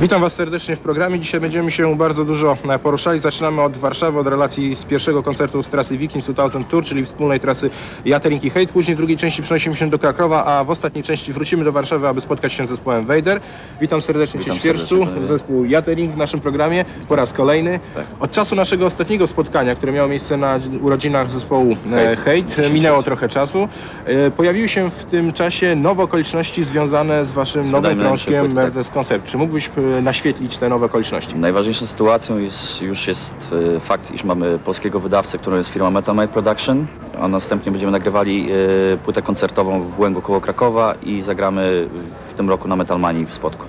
Witam Was serdecznie w programie. Dzisiaj będziemy się bardzo dużo e, poruszali. Zaczynamy od Warszawy, od relacji z pierwszego koncertu z trasy Vikings 2000 Tour, czyli wspólnej trasy Jatering i Hate. Później w drugiej części przenosimy się do Krakowa, a w ostatniej części wrócimy do Warszawy, aby spotkać się z zespołem Vader. Witam serdecznie Witam Cię Świerszczu, zespół Jatering w naszym programie po raz kolejny. Tak. Od czasu naszego ostatniego spotkania, które miało miejsce na urodzinach zespołu Hate. Hate, minęło trochę czasu. E, Pojawiły się w tym czasie nowe okoliczności związane z Waszym nowym krążkiem. Mercedes Concept. Czy mógłbyś naświetlić te nowe okoliczności? Najważniejszą sytuacją jest, już jest e, fakt, iż mamy polskiego wydawcę, którym jest firma Metal Mike Production, a następnie będziemy nagrywali e, płytę koncertową w Łęgu koło Krakowa i zagramy w tym roku na Metalmanii w Spodku.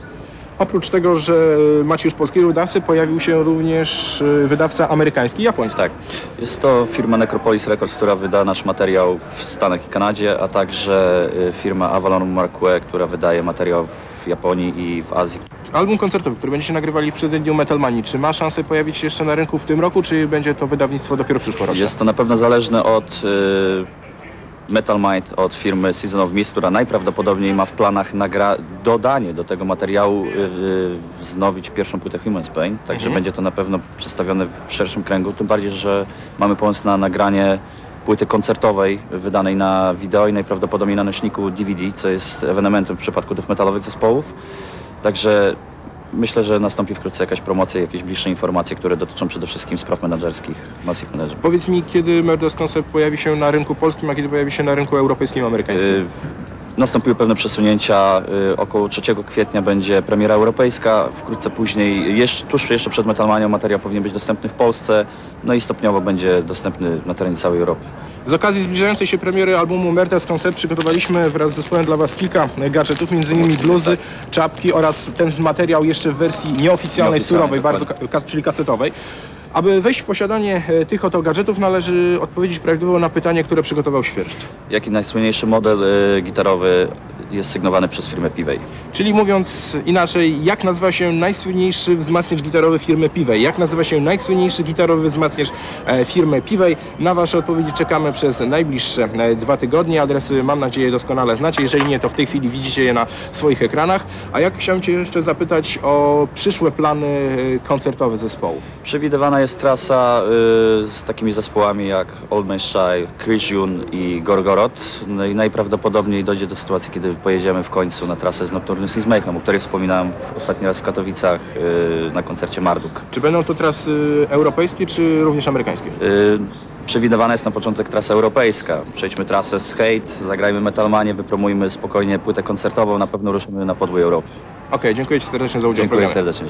Oprócz tego, że macie już polskiego wydawcę, pojawił się również wydawca amerykański i japoński. Tak, jest to firma Necropolis Records, która wyda nasz materiał w Stanach i Kanadzie, a także firma Avalon Marque, która wydaje materiał w Japonii i w Azji. Album koncertowy, który będziecie nagrywali w przededniu Metalmanii, czy ma szansę pojawić się jeszcze na rynku w tym roku, czy będzie to wydawnictwo dopiero przyszłoroczne? Jest to na pewno zależne od y, Metal Mind, od firmy Season of Mist, która najprawdopodobniej ma w planach nagra- dodanie do tego materiału, y, y, wznowić pierwszą płytę Human Spain, także Mhm. będzie to na pewno przedstawione w szerszym kręgu, tym bardziej, że mamy pomysł na nagranie płyty koncertowej wydanej na wideo i najprawdopodobniej na nośniku DVD, co jest ewenementem w przypadku tych metalowych zespołów. Także myślę, że nastąpi wkrótce jakaś promocja, jakieś bliższe informacje, które dotyczą przede wszystkim spraw menedżerskich Massive Manager. Powiedz mi, kiedy Mercedes Concept pojawi się na rynku polskim, a kiedy pojawi się na rynku europejskim amerykańskim? Y, Nastąpiły pewne przesunięcia. y, Około 3 kwietnia będzie premiera europejska. Wkrótce później, jeszcze, tuż jeszcze przed Metalmanią, materiał powinien być dostępny w Polsce. No i stopniowo będzie dostępny na terenie całej Europy. Z okazji zbliżającej się premiery albumu Mertes Concept przygotowaliśmy wraz z zespołem dla Was kilka gadżetów, między innymi bluzy, czapki oraz ten materiał jeszcze w wersji nieoficjalnej, Nieoficjalnej, surowej, bardzo, czyli kasetowej. Aby wejść w posiadanie e, tych oto gadżetów należy odpowiedzieć prawidłowo na pytanie, które przygotował Świerszcz. Jaki najsłynniejszy model y, gitarowy jest sygnowany przez firmę Pivey? Czyli mówiąc inaczej, jak nazywa się najsłynniejszy wzmacniacz gitarowy firmy Pivey? Jak nazywa się najsłynniejszy gitarowy wzmacniacz e, firmy Pivey? Na Wasze odpowiedzi czekamy przez najbliższe e, dwa tygodnie. Adresy mam nadzieję doskonale znacie. Jeżeli nie, to w tej chwili widzicie je na swoich ekranach. A jak chciałem Cię jeszcze zapytać o przyszłe plany e, koncertowe zespołu? Przewidywana jest trasa y, z takimi zespołami jak Old Man Shy, Krysiun i Gorgorod. No i najprawdopodobniej dojdzie do sytuacji, kiedy pojedziemy w końcu na trasę z Nocturny Sins Mayhem, o której wspominałem ostatni raz w Katowicach y, na koncercie Marduk. Czy będą to trasy europejskie, czy również amerykańskie? Y, Przewidywana jest na początek trasa europejska. Przejdźmy trasę z Hate, zagrajmy Metalmanie, wypromujmy spokojnie płytę koncertową, na pewno ruszymy na podwój Europy. Okej, dziękuję Ci serdecznie za udział Dziękuję serdecznie.